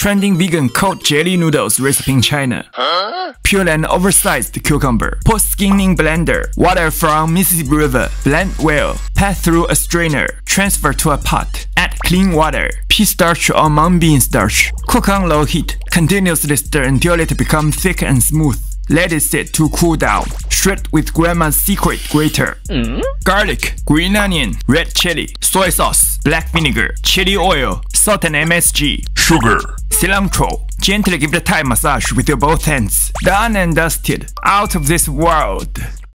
Trending vegan cold jelly noodles recipe in China. Peel an oversized cucumber. Put skin in blender. Water from Mississippi River. Blend well. Pass through a strainer. Transfer to a pot. Add clean water. Pea starch or mung bean starch. Cook on low heat. Continuously stir until it becomes thick and smooth. Let it sit to cool down. Shred with grandma's secret grater. Mm? Garlic, green onion, red chili, soy sauce, black vinegar, chili oil, salt and MSG, sugar, cilantro. Gently give the Thai massage with your both hands. Done and dusted. Out of this world.